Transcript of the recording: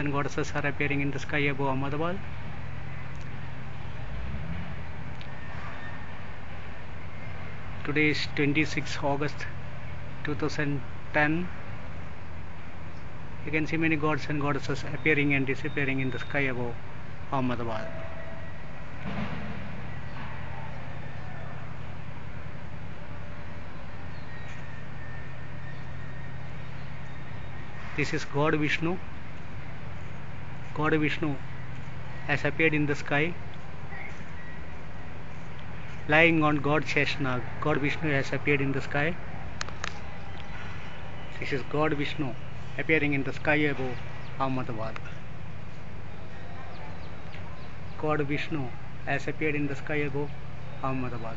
and goddesses are appearing in the sky above Ahmedabad. Today is 26 August 2010. You can see many gods and goddesses appearing and disappearing in the sky above Ahmedabad. This is God Vishnu. God Vishnu has appeared in the sky lying on God Sheshnag. God Vishnu has appeared in the sky. This is God Vishnu appearing in the sky above Ahmedabad. God Vishnu has appeared in the sky above Ahmedabad.